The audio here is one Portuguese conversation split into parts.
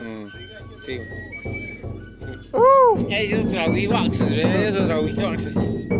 Mm. Ty. Uuu! Ja się zrobił łakszy, że nie zrobił się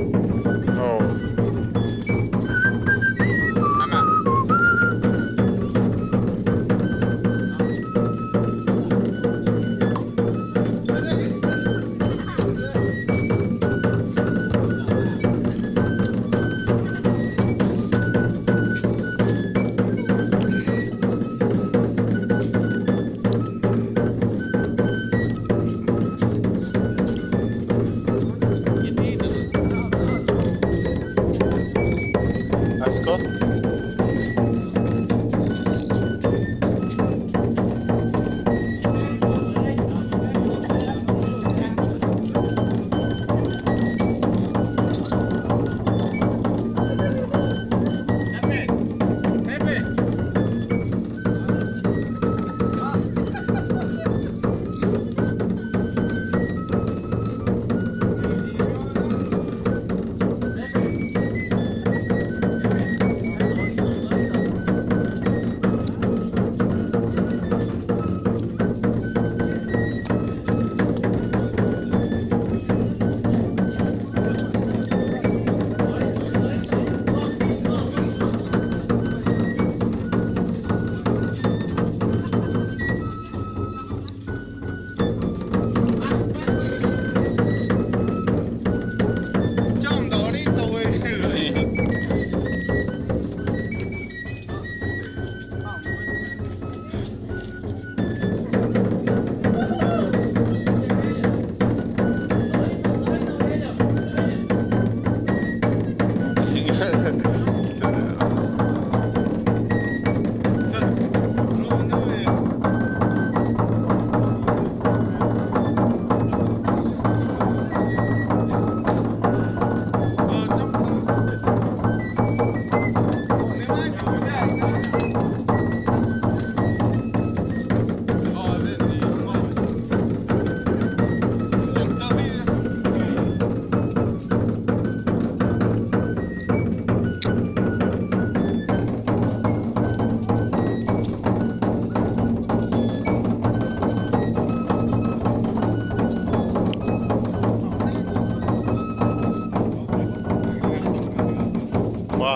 Francisco.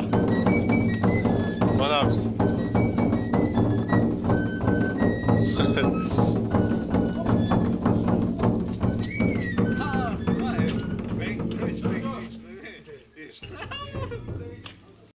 了。